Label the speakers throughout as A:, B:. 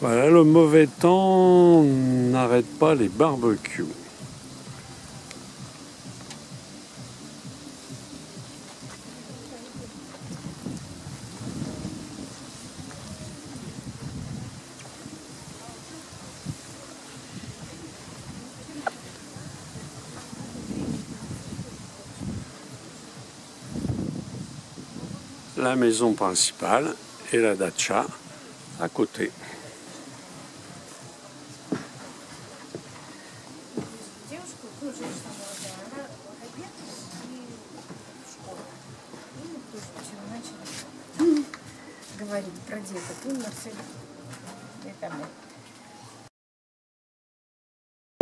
A: Voilà, le mauvais temps n'arrête pas les barbecues. La maison principale et la dacha à côté.
B: говорить про деток. И Марсель, и там,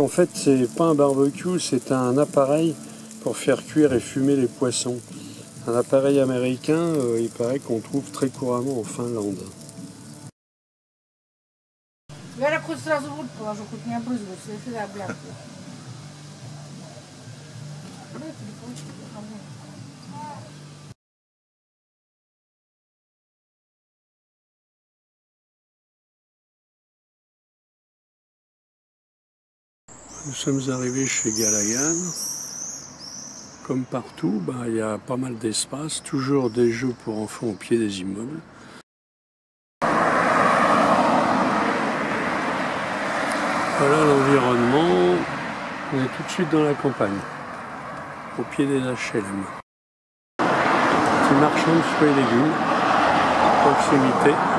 A: En fait, c'est pas un barbecue, c'est un appareil pour faire cuire et fumer les poissons. Un appareil américain, euh, il paraît qu'on trouve très couramment en Finlande.
B: Я так хоть сразу в рот положу, хоть не обрызгиваться, я всегда
A: Nous sommes arrivés chez Galagan. Comme partout, ben, il y a pas mal d'espace, toujours des jeux pour enfants au pied des immeubles. Voilà l'environnement. On est tout de suite dans la campagne, au pied des HLM. Petit marchand de fruits et légumes, proximité.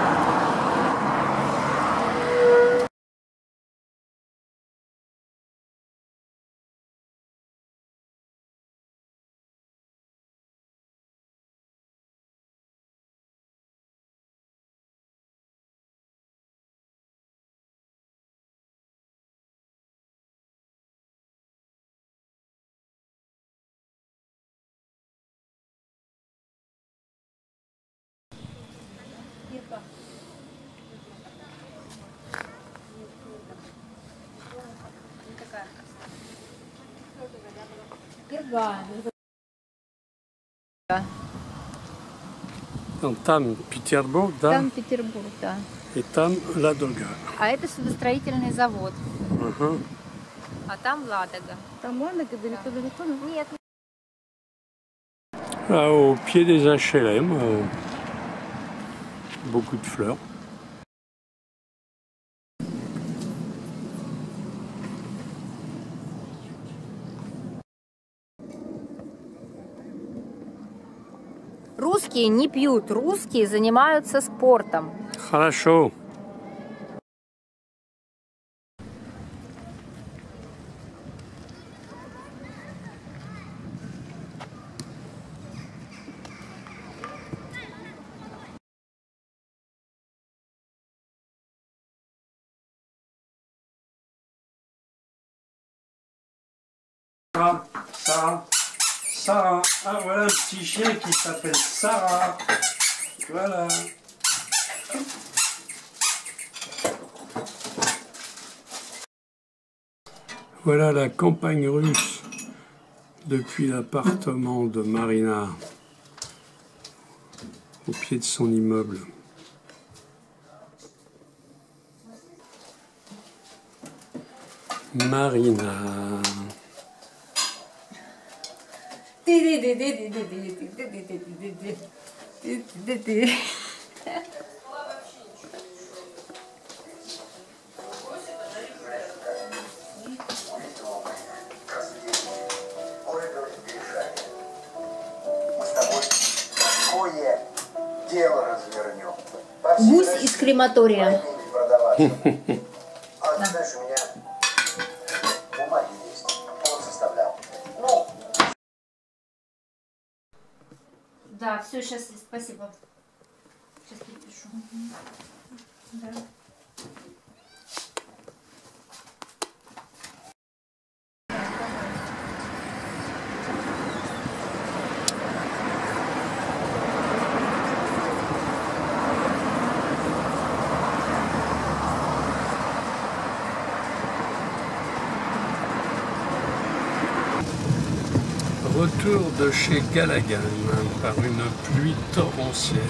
A: Там Петербург, да?
C: Там Петербург, да.
A: И там Ладога.
C: А это судостроительный завод.
A: Ага.
C: А там Ладога.
B: Там Ладога далеко-далеко? Да.
C: Нет.
A: А у Пьеде за Шелем, э, beaucoup de fleurs.
C: русские не пьют, русские занимаются спортом.
A: Хорошо. Sarah, Sarah, Sarah. Ah, voilà un petit chien qui s'appelle Sarah. Voilà. Voilà la campagne russe depuis l'appartement de Marina au pied de son immeuble. Marina.
C: Гусь из крематория.
D: войны
C: все, сейчас, спасибо. Сейчас перепишу. Да.
A: Retour de chez Gallagher par une pluie torrentielle.